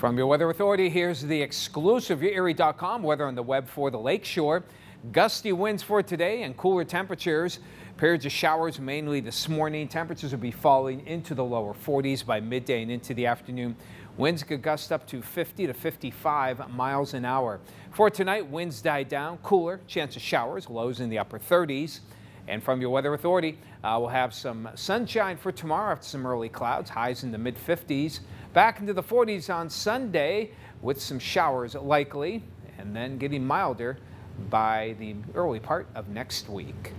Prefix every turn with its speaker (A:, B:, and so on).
A: From your Weather Authority, here's the exclusive Erie.com weather on the web for the lakeshore. Gusty winds for today and cooler temperatures. Periods of showers mainly this morning. Temperatures will be falling into the lower 40s by midday and into the afternoon. Winds could gust up to 50 to 55 miles an hour. For tonight, winds die down, cooler, chance of showers, lows in the upper 30s. And from your Weather Authority, uh, we'll have some sunshine for tomorrow after some early clouds, highs in the mid 50s. Back into the 40s on Sunday with some showers likely, and then getting milder by the early part of next week.